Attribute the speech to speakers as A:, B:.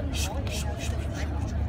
A: können.